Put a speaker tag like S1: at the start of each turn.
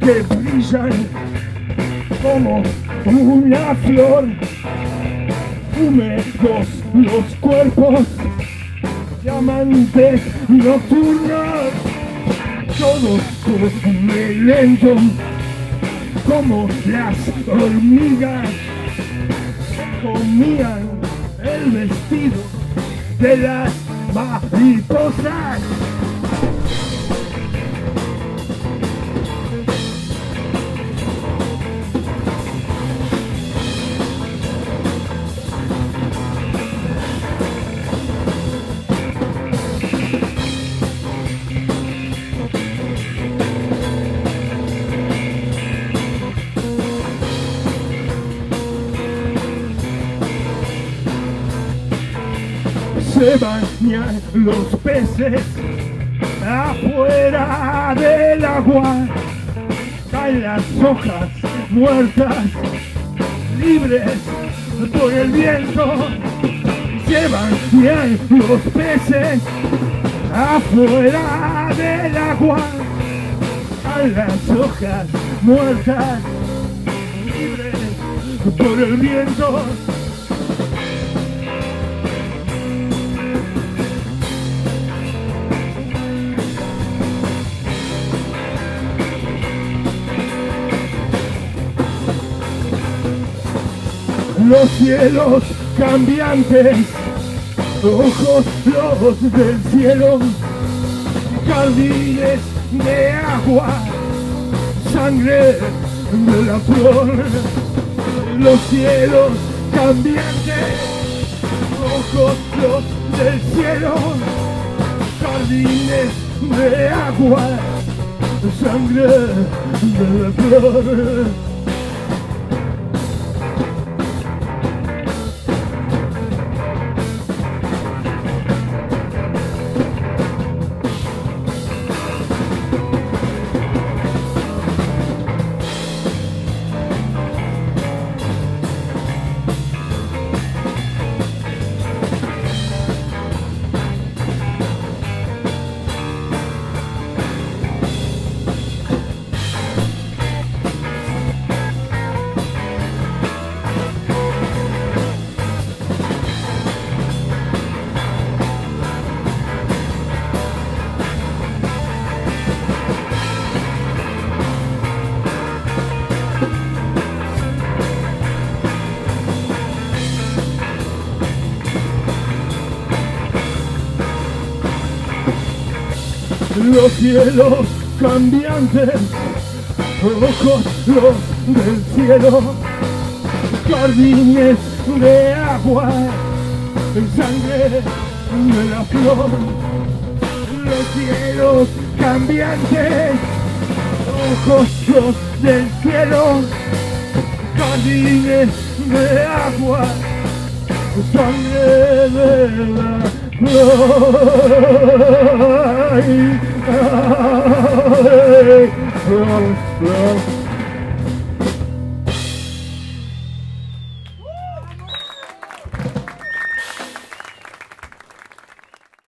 S1: que brillan como una flor. Húmedos los cuerpos diamantes nocturnos, todos comen lento como las hormigas comían el vestido de las mariposas. Se bañan los peces afuera del agua. Caen las hojas muertas, libres por el viento. Se bañan los peces afuera del agua. Caen las hojas muertas, libres por el viento. Los cielos cambiantes, ojos los del cielo, jardines de agua, sangre de la flor, los cielos cambiantes, ojos los del cielo, jardines de agua, sangre de la flor. Los cielos cambiantes, ojos los del cielo, jardines de agua, sangre de la flor, los cielos cambiantes, ojos los del cielo, jardines de agua, sangre de la flor.